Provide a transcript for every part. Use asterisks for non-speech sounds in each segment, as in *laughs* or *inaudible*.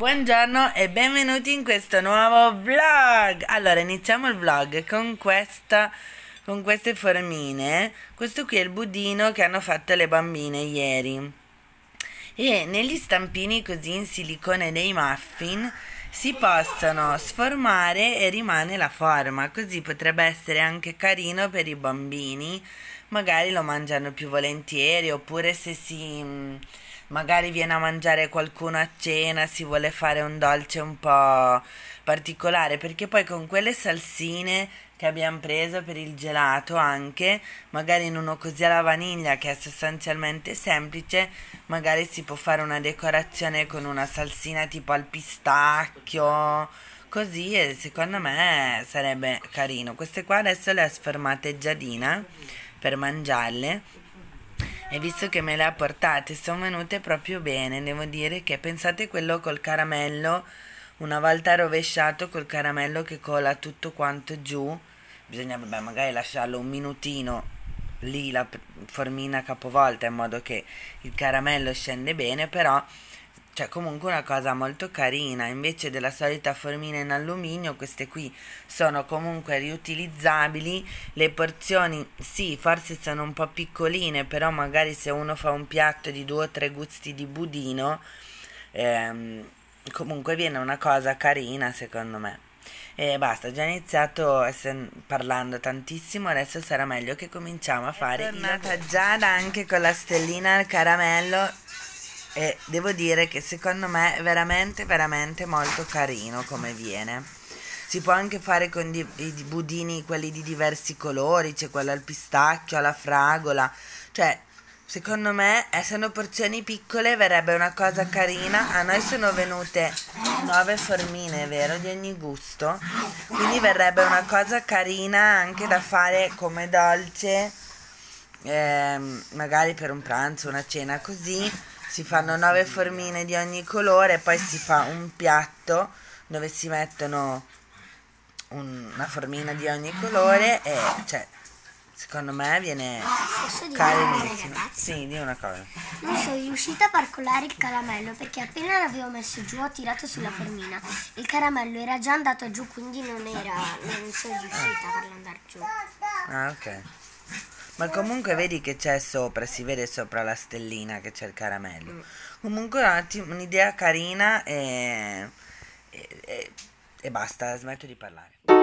Buongiorno e benvenuti in questo nuovo vlog. Allora, iniziamo il vlog con questa con queste formine. Questo qui è il budino che hanno fatto le bambine ieri. E negli stampini così in silicone dei muffin si possono sformare e rimane la forma, così potrebbe essere anche carino per i bambini. Magari lo mangiano più volentieri oppure se si magari viene a mangiare qualcuno a cena, si vuole fare un dolce un po' particolare, perché poi con quelle salsine che abbiamo preso per il gelato anche, magari in uno così alla vaniglia che è sostanzialmente semplice, magari si può fare una decorazione con una salsina tipo al pistacchio, così e secondo me sarebbe carino. Queste qua adesso le ho sformate giadina per mangiarle e visto che me le ha portate sono venute proprio bene. Devo dire che pensate quello col caramello una volta rovesciato col caramello che cola tutto quanto giù bisogna vabbè, magari lasciarlo un minutino lì la formina capovolta in modo che il caramello scende bene però cioè comunque una cosa molto carina invece della solita formina in alluminio queste qui sono comunque riutilizzabili le porzioni sì forse sono un po' piccoline però magari se uno fa un piatto di due o tre gusti di budino ehm, comunque viene una cosa carina secondo me e basta, ho già iniziato parlando tantissimo, adesso sarà meglio che cominciamo a fare. È tornata Giada anche con la stellina al caramello e devo dire che secondo me è veramente veramente molto carino come viene. Si può anche fare con di, i budini quelli di diversi colori c'è quello al pistacchio alla fragola. Cioè secondo me essendo porzioni piccole verrebbe una cosa carina. A noi sono venute nove formine vero di ogni gusto. Quindi verrebbe una cosa carina anche da fare come dolce eh, magari per un pranzo una cena così si fanno nove formine di ogni colore, poi si fa un piatto dove si mettono un, una formina di ogni colore e cioè secondo me viene carinissimo. Sì, di una cosa. Non sono riuscita a parcolare il caramello perché appena l'avevo messo giù ho tirato sulla formina. Il caramello era già andato giù, quindi non era non sono riuscita a farlo andare giù. Ah, ok. Ma comunque vedi che c'è sopra, si vede sopra la stellina che c'è il caramello. Mm. Comunque un'idea carina e, e, e, e basta, smetto di parlare.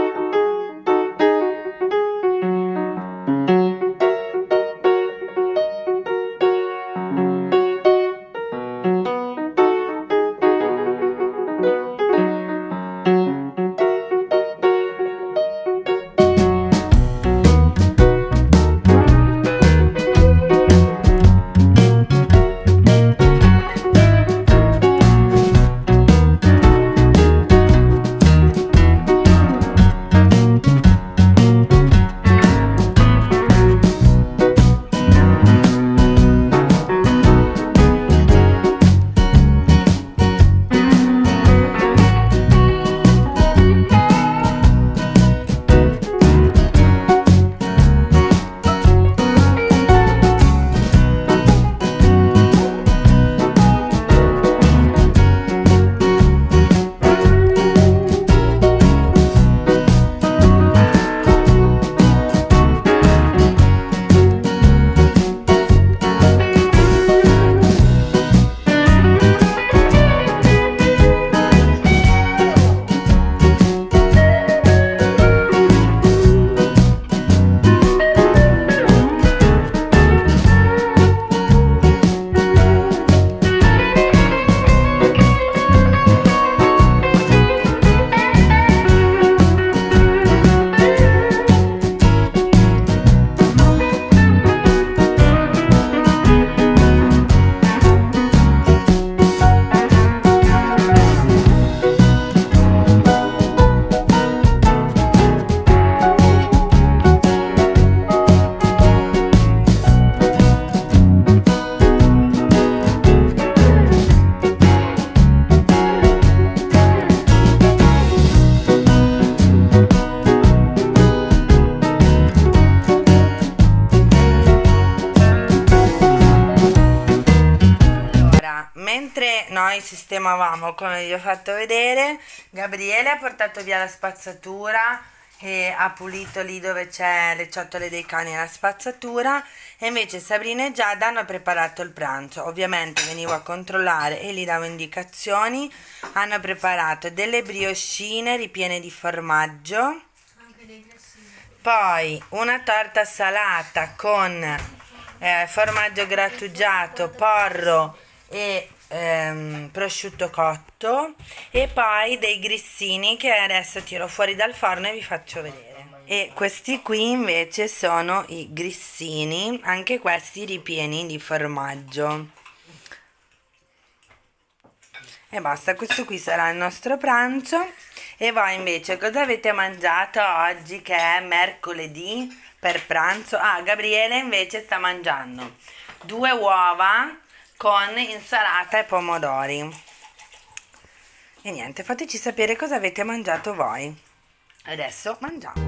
Sistemavamo come vi ho fatto vedere. Gabriele ha portato via la spazzatura e ha pulito lì dove c'è le ciotole dei cani e la spazzatura e invece Sabrina e Giada hanno preparato il pranzo. Ovviamente venivo a controllare e gli davo indicazioni. Hanno preparato delle brioscine ripiene di formaggio. Poi una torta salata con eh, formaggio grattugiato, porro e ehm, prosciutto cotto e poi dei grissini che adesso tiro fuori dal forno e vi faccio vedere. E questi qui invece sono i grissini, anche questi ripieni di formaggio. E basta, questo qui sarà il nostro pranzo. E voi invece cosa avete mangiato oggi che è mercoledì per pranzo? Ah, Gabriele invece sta mangiando due uova con insalata e pomodori. E niente, fateci sapere cosa avete mangiato voi. Adesso mangiamo.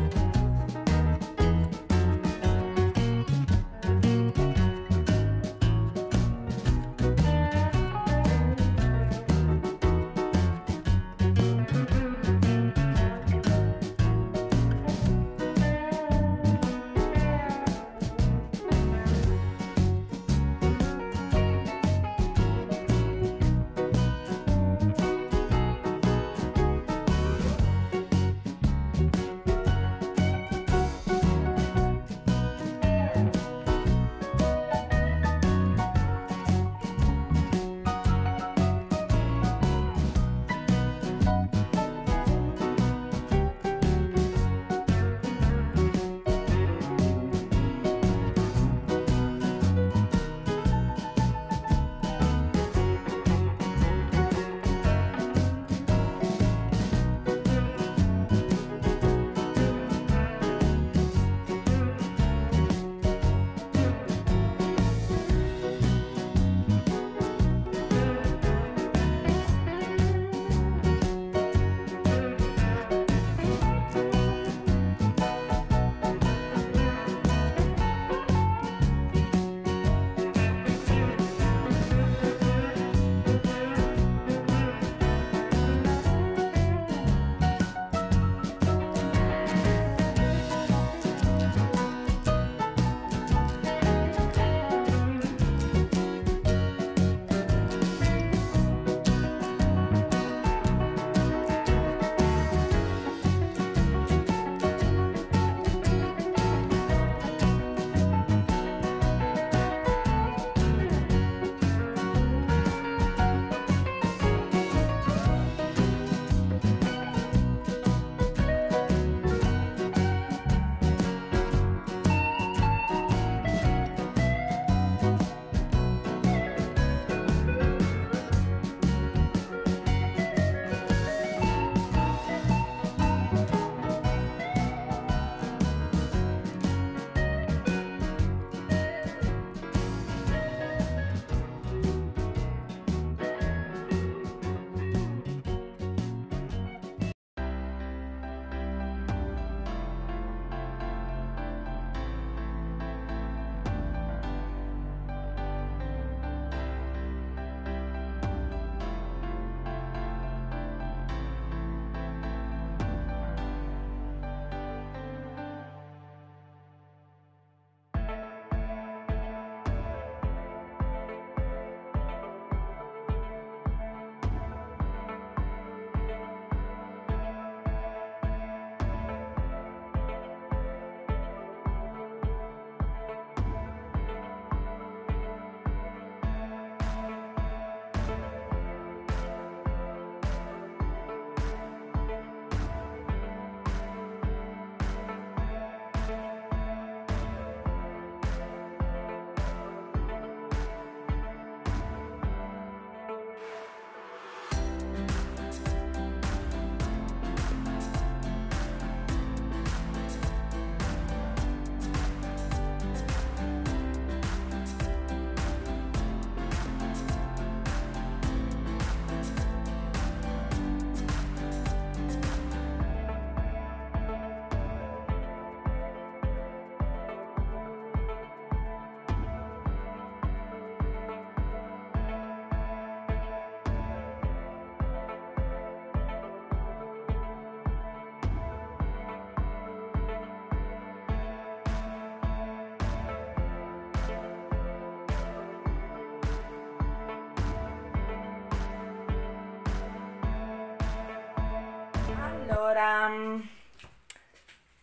Allora,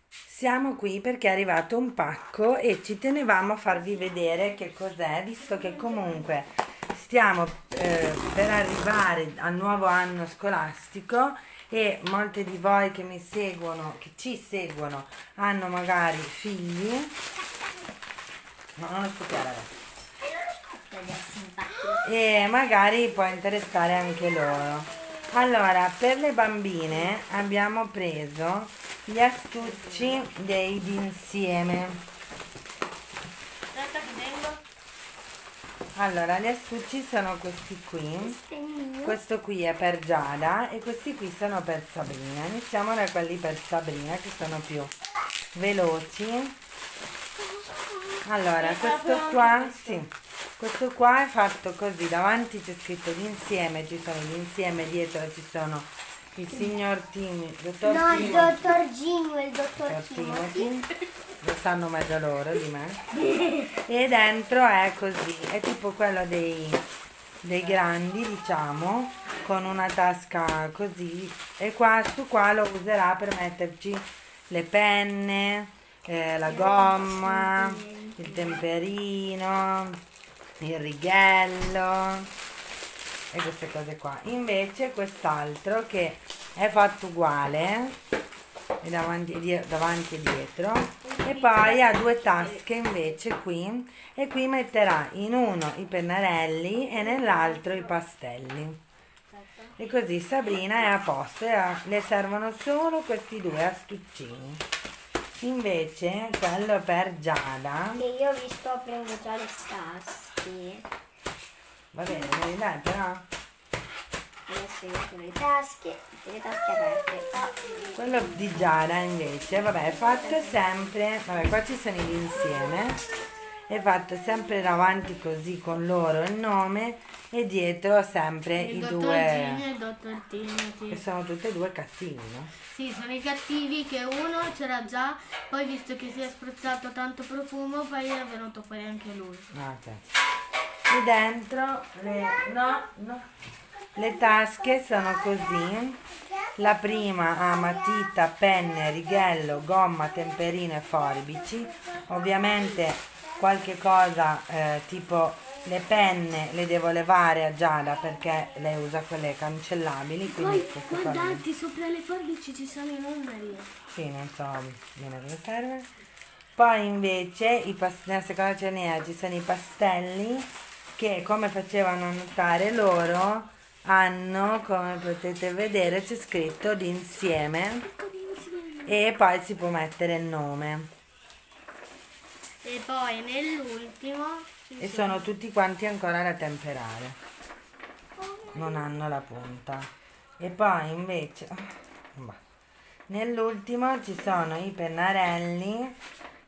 siamo qui perché è arrivato un pacco e ci tenevamo a farvi vedere che cos'è, visto che comunque stiamo eh, per arrivare al nuovo anno scolastico e molte di voi che mi seguono, che ci seguono, hanno magari figli. No, non lo scoppiare adesso. E magari può interessare anche loro. Allora, per le bambine abbiamo preso gli astucci dei d'insieme. Allora, gli astucci sono questi qui. Questo qui è per Giada e questi qui sono per Sabrina. Iniziamo da quelli per Sabrina che sono più veloci. Allora, questo qua, sì, questo qua è fatto così, davanti c'è scritto l'insieme, ci sono l'insieme, dietro ci sono il signor Timi, il dottor No, il Timi, dottor Gino e il dottor dottor. Timothy, lo sanno meglio loro di me. *laughs* E dentro è così, è tipo quello dei, dei grandi, diciamo, con una tasca così. E qua, su qua lo userà per metterci le penne, eh, la gomma, il temperino, il righello e queste cose qua. Invece quest'altro che è fatto uguale, è davanti, e die- davanti e dietro, e poi ha due tasche invece qui, e qui metterà in uno i pennarelli e nell'altro i pastelli. E così Sabrina è a posto e le servono solo questi due astuccini. Invece quello per Giada, E io vi sto aprendo già le tasche. va bene, me li dai però? Adesso io apro le tasche, le tasche aperte. Ah, Quello di Giada invece, vabbè, è fatto sempre, vabbè, qua ci sono gli insieme, è fatto sempre davanti così con loro il nome e dietro sempre Il i due, Gino e il dottor che sono tutti e due cattivi, no? Sì, sono i cattivi che uno c'era già, poi visto che si è spruzzato tanto profumo, poi è venuto fuori anche lui. Ah, ok. E dentro le, no, no, le tasche sono così. La prima ha matita, penne, righello, gomma, temperino e forbici. Ovviamente qualche cosa eh, tipo le penne le devo levare a Giada perché lei usa quelle cancellabili. Quindi Poi guardate, sopra le forbici ci sono i numeri. sì, non so bene cosa serve. Poi invece nella seconda cerniera ci sono i pastelli che come facevano notare loro hanno, come potete vedere, c'è scritto d'insieme e poi si può mettere il nome. E poi nell'ultimo E sono tutti quanti ancora da temperare. Non hanno la punta. E poi invece... Nell'ultimo ci sono i pennarelli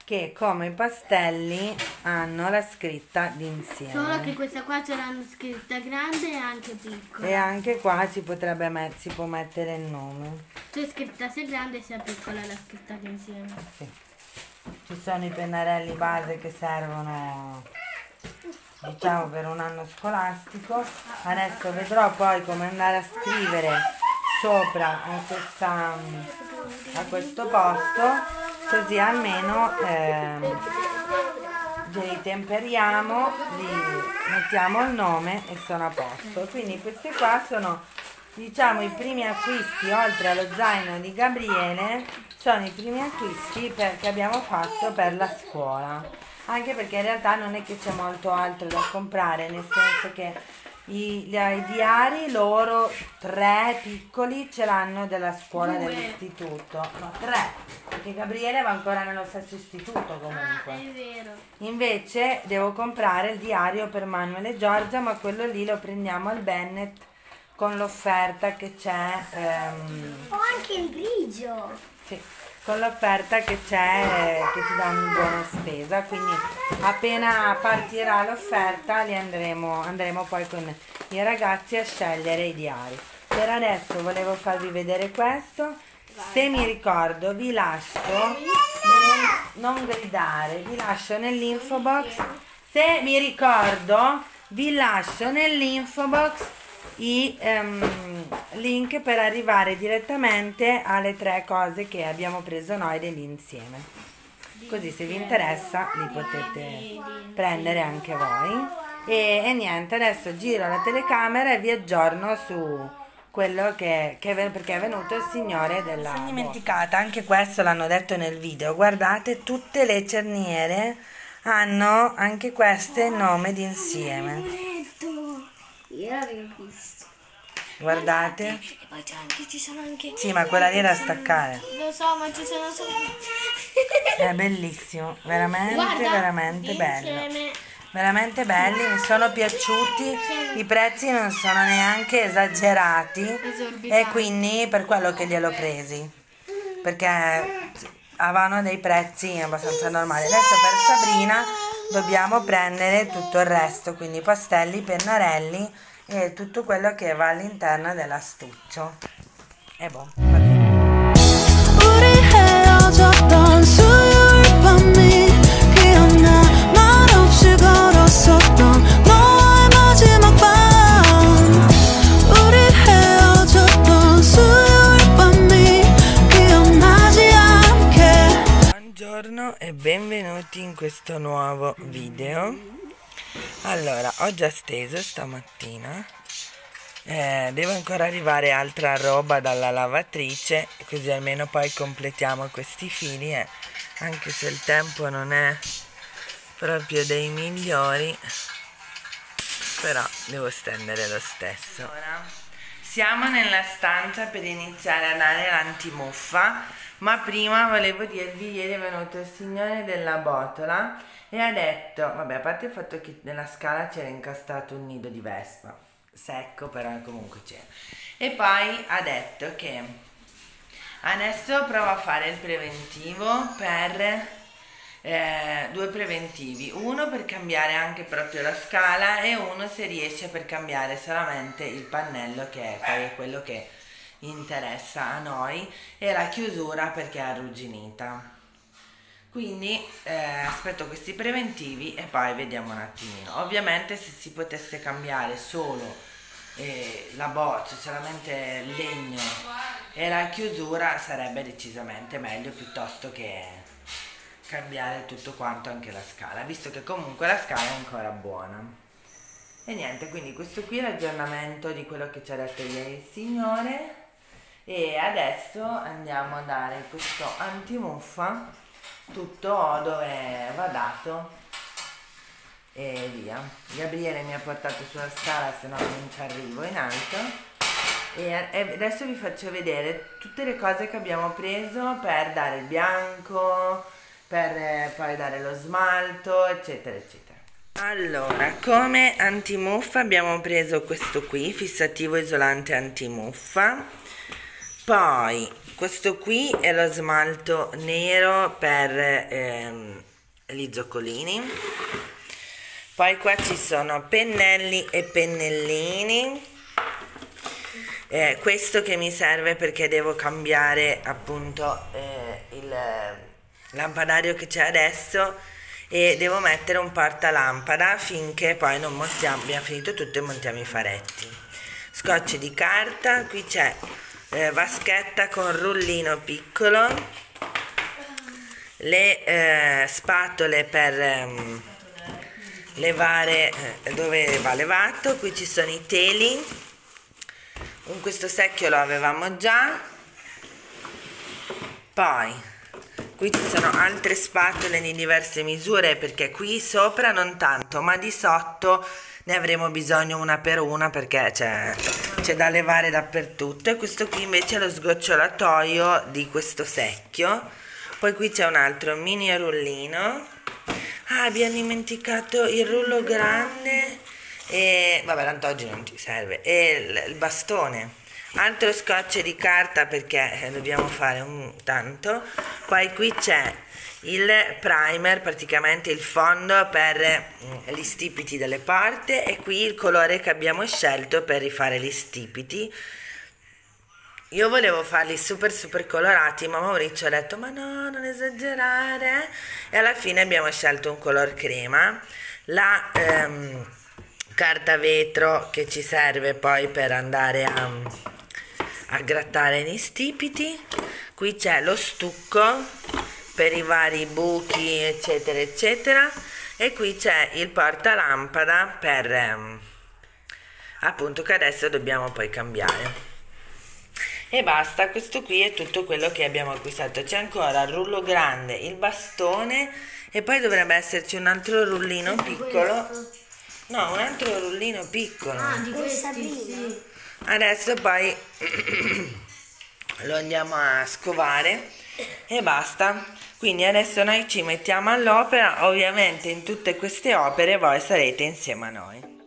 che come i pastelli hanno la scritta d'insieme. Solo che questa qua c'era una scritta grande e anche piccola. E anche qua si potrebbe met- si può mettere il nome. C'è scritta sia grande sia piccola la scritta insieme. Sì. Ci sono i pennarelli base che servono diciamo per un anno scolastico. Adesso vedrò poi come andare a scrivere sopra a, questa, a questo posto così almeno ehm, li temperiamo, li mettiamo il nome e sono a posto. Quindi questi qua sono diciamo i primi acquisti oltre allo zaino di Gabriele sono i primi acquisti per- che abbiamo fatto per la scuola anche perché in realtà non è che c'è molto altro da comprare nel senso che i, gli- i diari loro tre piccoli ce l'hanno della scuola Due. dell'istituto no tre perché Gabriele va ancora nello stesso istituto Ah, comunque è vero. Invece devo comprare il diario per Manuel e Giorgia, ma quello lì lo prendiamo al Bennett con l'offerta che c'è. ehm, Ho anche il grigio. sì, con l'offerta che c'è, eh, che ti danno il buono spesa. Quindi appena partirà l'offerta li andremo, andremo poi con i ragazzi a scegliere i diari. Per adesso volevo farvi vedere questo. Se mi ricordo vi lascio, non, non gridare, vi lascio nell'info box. Se mi ricordo vi lascio nell'info box i ehm, link per arrivare direttamente alle tre cose che abbiamo preso noi dell'insieme. Così se vi interessa li potete prendere anche voi. E, e niente, adesso giro la telecamera e vi aggiorno su quello che, che è, perché è venuto il signore della... Sono dimenticata, anche questo l'hanno detto nel video, guardate tutte le cerniere hanno anche queste nome d'insieme. Io l'avevo visto. Guardate. E poi c'è anche, ci sono anche... Sì, ma quella lì da staccare. Lo so, ma ci sono solo... È bellissimo, veramente, Guarda, veramente bello. insieme. Veramente belli, mi sono piaciuti, i prezzi non sono neanche esagerati e quindi per quello che gliel'ho presi, perché avevano dei prezzi abbastanza normali. Adesso per Sabrina dobbiamo prendere tutto il resto, quindi pastelli, pennarelli e tutto quello che va all'interno dell'astuccio. E boh, benvenuti in questo nuovo video. Allora, ho già steso stamattina. Eh, deve ancora arrivare altra roba dalla lavatrice, così almeno poi completiamo questi fili. eh. Anche se il tempo non è proprio dei migliori, però devo stendere lo stesso. Ora, siamo nella stanza per iniziare a dare l'antimuffa, ma prima volevo dirvi, ieri è venuto il signore della botola e ha detto, vabbè, a parte il fatto che nella scala c'era incastrato un nido di vespa, secco però comunque c'era, e poi ha detto che adesso provo a fare il preventivo per eh, due preventivi, uno per cambiare anche proprio la scala e uno se riesce per cambiare solamente il pannello che è poi quello che interessa a noi e la chiusura perché è arrugginita. Quindi eh, aspetto questi preventivi e poi vediamo un attimino. Ovviamente se si potesse cambiare solo eh, la boccia, solamente il legno e la chiusura sarebbe decisamente meglio piuttosto che cambiare tutto quanto anche la scala, visto che comunque la scala è ancora buona. E niente, quindi questo qui è l'aggiornamento di quello che ci ha detto ieri il signore e adesso andiamo a dare questo antimuffa tutto dove va dato e via. Gabriele mi ha portato sulla scala, se no non ci arrivo in alto. E adesso vi faccio vedere tutte le cose che abbiamo preso per dare il bianco, per eh, poi dare lo smalto, eccetera, eccetera. Allora, come antimuffa abbiamo preso questo qui, fissativo isolante antimuffa. Poi questo qui è lo smalto nero per ehm, gli zoccolini. Poi qua ci sono pennelli e pennellini. Eh, questo che mi serve perché devo cambiare appunto eh, il lampadario che c'è adesso e devo mettere un portalampada finché poi non montiamo, abbiamo finito tutto e montiamo i faretti. Scotch di carta, qui c'è eh, vaschetta con rullino piccolo, le eh, spatole per ehm, levare eh, dove va levato, qui ci sono i teli, con questo secchio lo avevamo già, poi qui ci sono altre spatole di diverse misure perché qui sopra non tanto, ma di sotto ne avremo bisogno una per una perché c'è, c'è da levare dappertutto. E questo qui invece è lo sgocciolatoio di questo secchio. Poi qui c'è un altro mini rullino. Ah abbiamo dimenticato il rullo grande e vabbè tanto oggi non ti serve. E il, il bastone. Altro scotch di carta perché eh, dobbiamo fare un tanto. Poi qui c'è il primer praticamente il fondo per mm, gli stipiti delle porte e qui il colore che abbiamo scelto per rifare gli stipiti io volevo farli super super colorati, ma Maurizio ha detto ma no, non esagerare. E alla fine abbiamo scelto un color crema. La ehm, carta vetro che ci serve poi per andare a, a grattare gli stipiti. Qui c'è lo stucco per i vari buchi, eccetera, eccetera. E qui c'è il portalampada per ehm, appunto che adesso dobbiamo poi cambiare. E basta questo qui è tutto quello che abbiamo acquistato. C'è ancora il rullo grande il bastone e poi dovrebbe esserci un altro rullino piccolo. no un altro rullino piccolo. Ah, di questi adesso poi *clears throat* lo andiamo a scovare. E basta quindi adesso noi ci mettiamo all'opera ovviamente in tutte queste opere voi sarete insieme a noi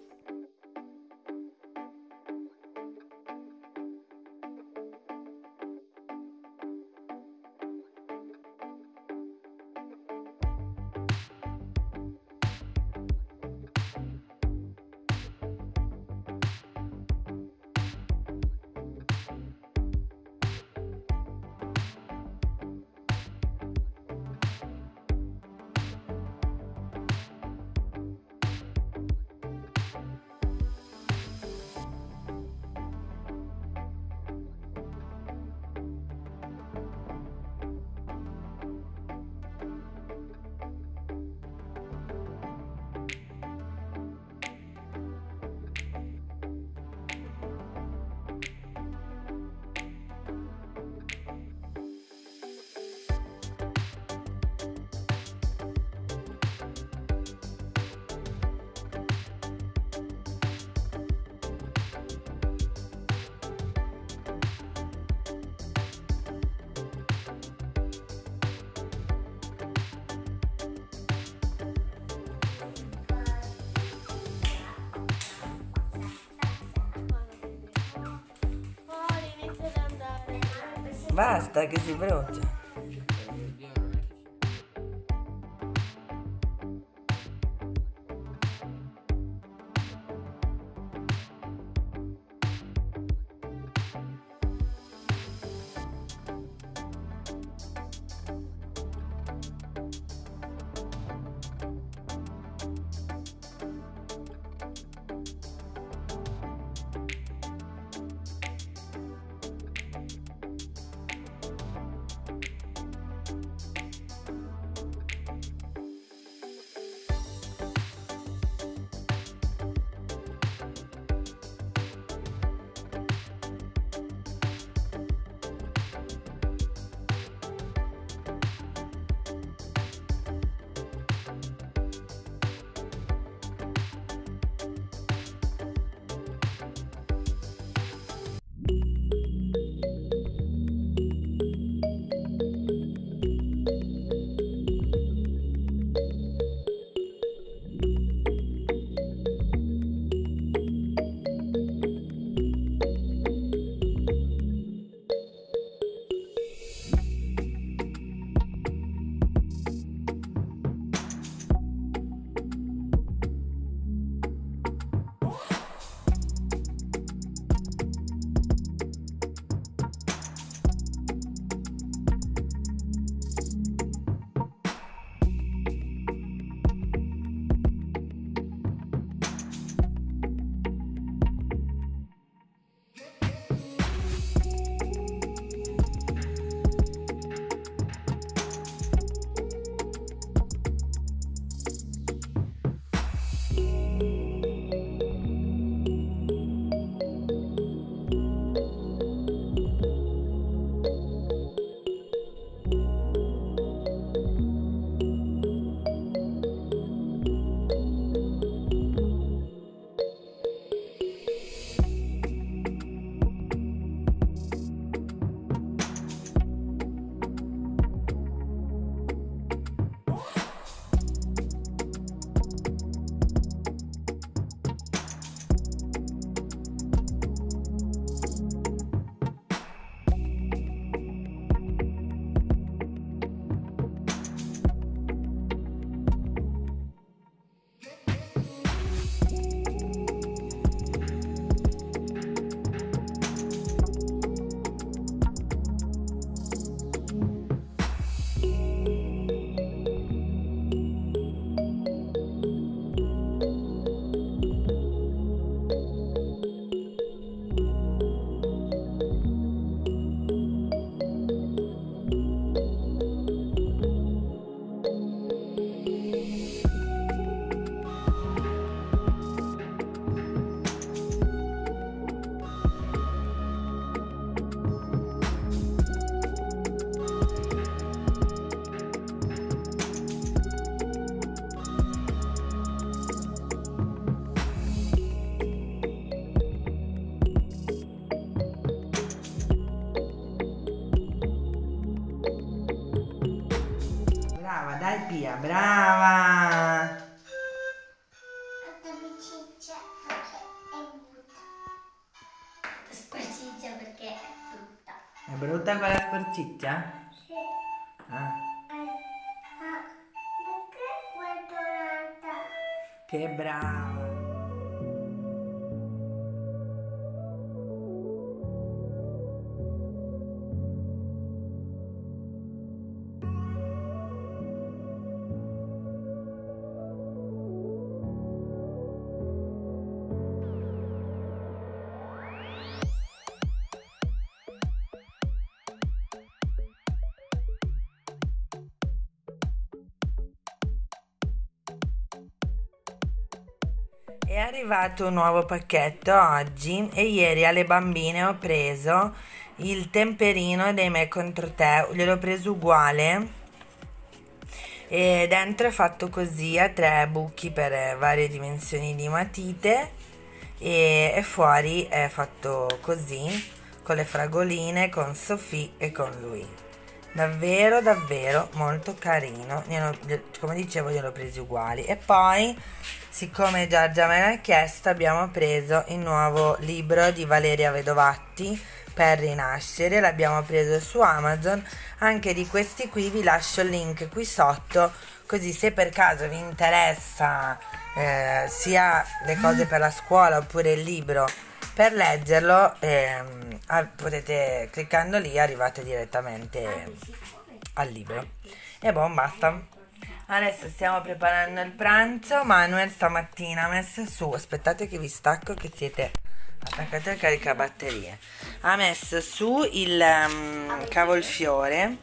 basta che si brucia arrivato un nuovo pacchetto oggi e ieri alle bambine ho preso il temperino dei me contro te, gliel'ho preso uguale e dentro è fatto così a tre buchi per eh, varie dimensioni di matite e, e fuori è fatto così con le fragoline, con Sofì e con lui. Davvero, davvero molto carino. Glielo- gli- come dicevo, gliel'ho presi uguali. E poi, siccome Giorgia me l'ha chiesto, abbiamo preso il nuovo libro di Valeria Vedovatti per rinascere. L'abbiamo preso su Amazon. Anche di questi qui vi lascio il link qui sotto. Così se per caso vi interessa eh, sia le cose per la scuola oppure il libro per leggerlo, ehm, potete cliccando lì arrivate direttamente al libro. E boh, basta. Adesso stiamo preparando il pranzo. Manuel stamattina ha messo su, aspettate che vi stacco che siete attaccati al caricabatterie. Ha messo su il um, cavolfiore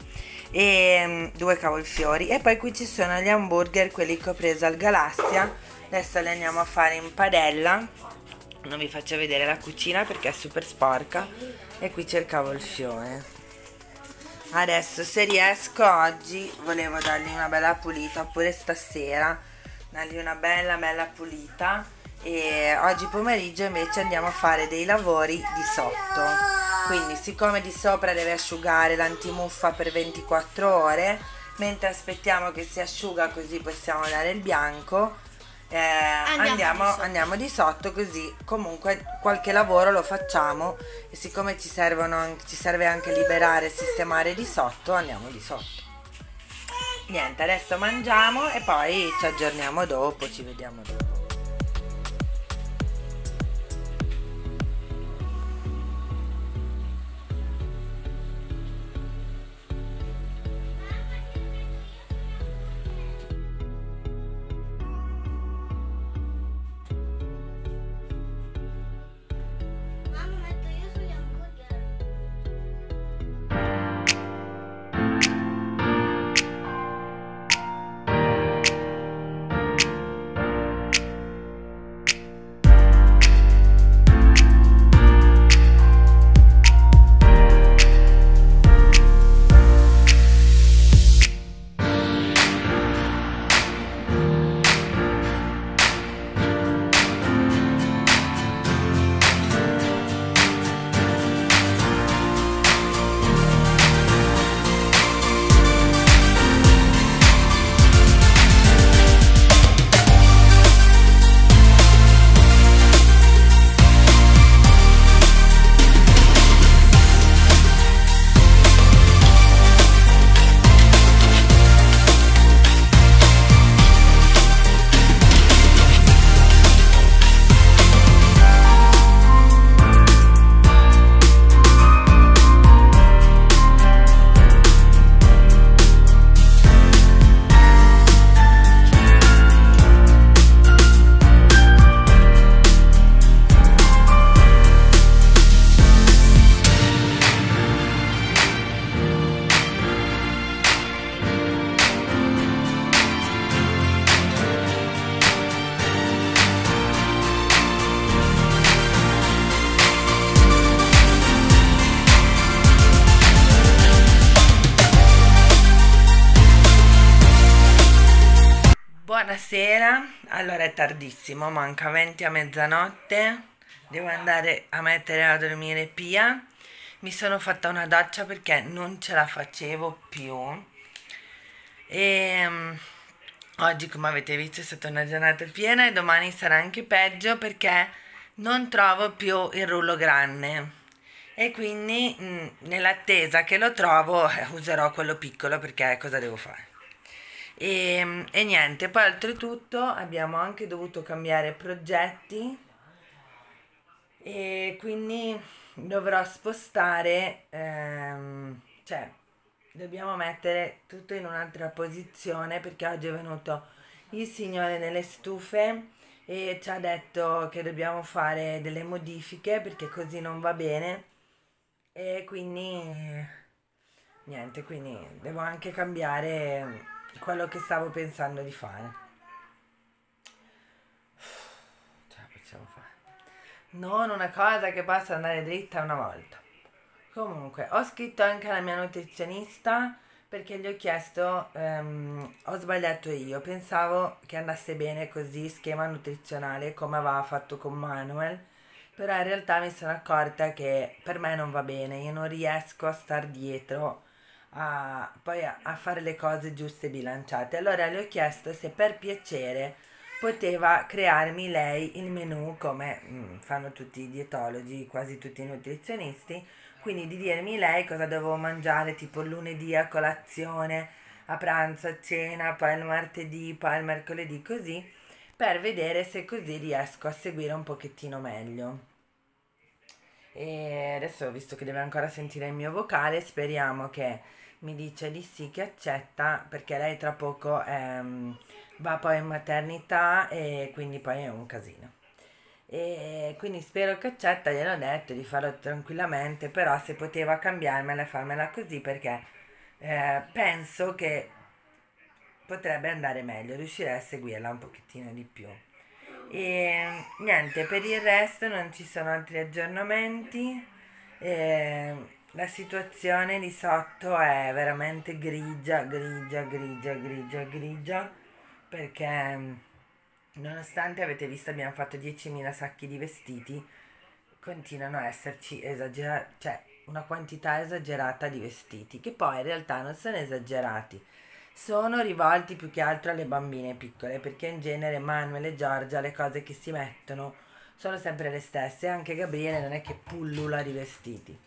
e mm, due cavolfiori e poi qui ci sono gli hamburger, quelli che ho preso al Galassia. Adesso li andiamo a fare in padella. Non vi faccio vedere la cucina perché è super sporca e qui c'è il cavolfiore. Adesso se riesco oggi volevo dargli una bella pulita oppure stasera dargli una bella bella pulita e oggi pomeriggio invece andiamo a fare dei lavori di sotto. Quindi siccome di sopra deve asciugare l'antimuffa per 24 ore, mentre aspettiamo che si asciuga così possiamo dare il bianco, eh, andiamo, Andiamo di sotto. andiamo di sotto così comunque qualche lavoro lo facciamo e siccome ci, servono, ci serve anche liberare e sistemare di sotto andiamo di sotto niente adesso mangiamo e poi ci aggiorniamo dopo ci vediamo dopo allora è tardissimo, manca 20 a mezzanotte, devo andare a mettere a dormire Pia. Mi sono fatta una doccia perché non ce la facevo più. E mm, oggi come avete visto è stata una giornata piena e domani sarà anche peggio perché non trovo più il rullo grande e quindi mh, nell'attesa che lo trovo eh, userò quello piccolo perché cosa devo fare e, e niente poi oltretutto abbiamo anche dovuto cambiare progetti e quindi dovrò spostare ehm, cioè dobbiamo mettere tutto in un'altra posizione perché oggi è venuto il signore delle stufe e ci ha detto che dobbiamo fare delle modifiche perché così non va bene e quindi niente quindi devo anche cambiare quello che stavo pensando di fare. Ce la possiamo fare. Non una cosa che possa andare dritta una volta. Comunque, ho scritto anche alla mia nutrizionista perché gli ho chiesto, ehm, ho sbagliato io, pensavo che andasse bene così, schema nutrizionale, come aveva fatto con Manuel, però in realtà mi sono accorta che per me non va bene, io non riesco a star dietro a, poi a, a fare le cose giuste e bilanciate. Allora le ho chiesto se per piacere poteva crearmi lei il menù come mm, fanno tutti i dietologi, quasi tutti i nutrizionisti, quindi di dirmi lei cosa dovevo mangiare tipo lunedì a colazione, a pranzo, a cena, poi il martedì, poi il mercoledì, così, per vedere se così riesco a seguire un pochettino meglio. E adesso, visto che deve ancora sentire il mio vocale, speriamo che mi dice di sì, che accetta, perché lei tra poco ehm, va poi in maternità e quindi poi è un casino e quindi spero che accetta, gliel'ho detto di farlo tranquillamente, però se poteva cambiarmela e farmela così perché eh, penso che potrebbe andare meglio, riuscirei a seguirla un pochettino di più. E niente, per il resto non ci sono altri aggiornamenti. Eh, la situazione di sotto è veramente grigia, grigia, grigia, grigia, grigia, perché Nonostante avete visto abbiamo fatto 10.000 sacchi di vestiti, continuano a esserci esagera- cioè una quantità esagerata di vestiti, che poi in realtà non sono esagerati, sono rivolti più che altro alle bambine piccole, perché in genere Manuel e Giorgia le cose che si mettono sono sempre le stesse, anche Gabriele non è che pullula di vestiti.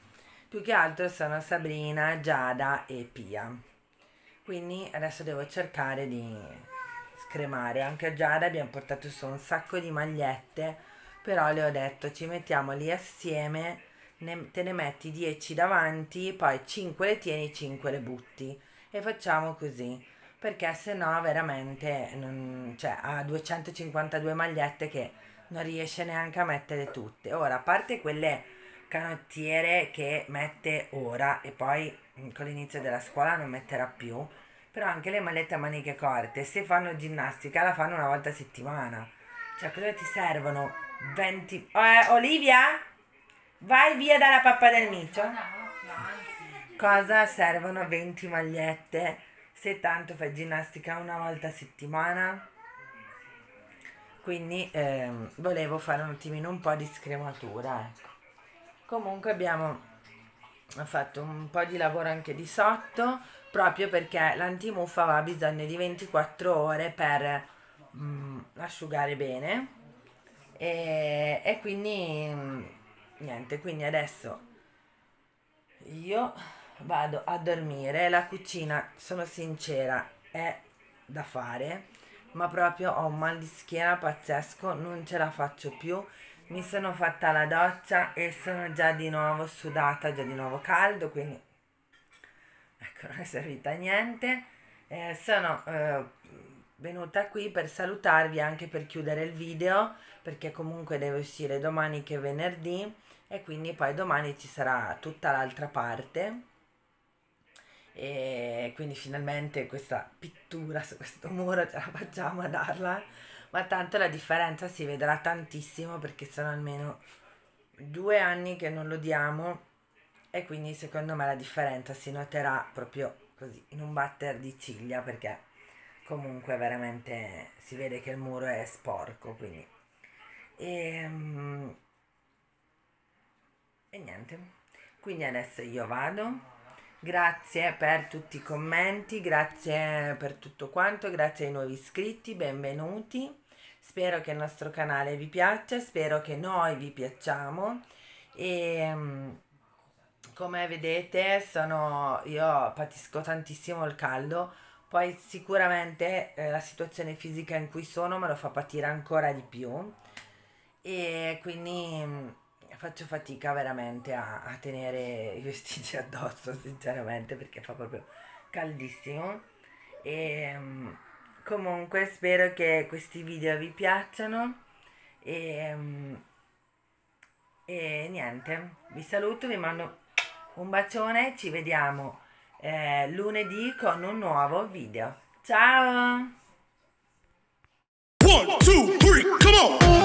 Più che altro sono Sabrina, Giada e Pia. Quindi adesso devo cercare di cremare. Anche a Giada abbiamo portato su un sacco di magliette, però le ho detto ci mettiamo lì assieme, ne, te ne metti 10 davanti, poi 5 le tieni, 5 le butti e facciamo così. Perché se no veramente non, cioè, ha 252 magliette che non riesce neanche a mettere tutte. Ora, a parte quelle canottiere che mette ora e poi con l'inizio della scuola non metterà più, però anche le magliette a maniche corte, se fanno ginnastica la fanno una volta a settimana. Cioè, cosa ti servono? 20... Eh, Olivia? Vai via dalla pappa del micio. Cosa servono 20 magliette se tanto fai ginnastica una volta a settimana? Quindi ehm, volevo fare un attimino un po' di scrematura, ecco. Comunque abbiamo fatto un po' di lavoro anche di sotto proprio perché l'antimuffa aveva bisogno di 24 ore per mm, asciugare bene e, e quindi mm, niente quindi adesso io vado a dormire. La cucina sono sincera è da fare ma proprio ho un mal di schiena pazzesco non ce la faccio più. Mi sono fatta la doccia e sono già di nuovo sudata già di nuovo caldo quindi ecco non è servita a niente. Eh, sono eh, venuta qui per salutarvi anche per chiudere il video perché comunque deve uscire domani che è venerdì e quindi poi domani ci sarà tutta l'altra parte e quindi finalmente questa pittura su questo muro ce la facciamo a darla. Ma tanto la differenza si vedrà tantissimo perché sono almeno due anni che non lo diamo e quindi secondo me la differenza si noterà proprio così in un batter di ciglia perché comunque veramente si vede che il muro è sporco quindi. E, um, e niente. Quindi adesso io vado Grazie per tutti i commenti, grazie per tutto quanto, grazie ai nuovi iscritti, benvenuti. Spero che il nostro canale vi piaccia, spero che noi vi piacciamo e mm, come vedete sono io patisco tantissimo il caldo, poi sicuramente eh, la situazione fisica in cui sono me lo fa patire ancora di più e quindi mm, faccio fatica veramente a, a tenere i vestiti *laughs* addosso, sinceramente, perché fa proprio caldissimo. E comunque spero che questi video vi piacciono. E, e niente, vi saluto, vi mando un bacione, ci vediamo eh, lunedì con un nuovo video. Ciao! One, two, three, come on!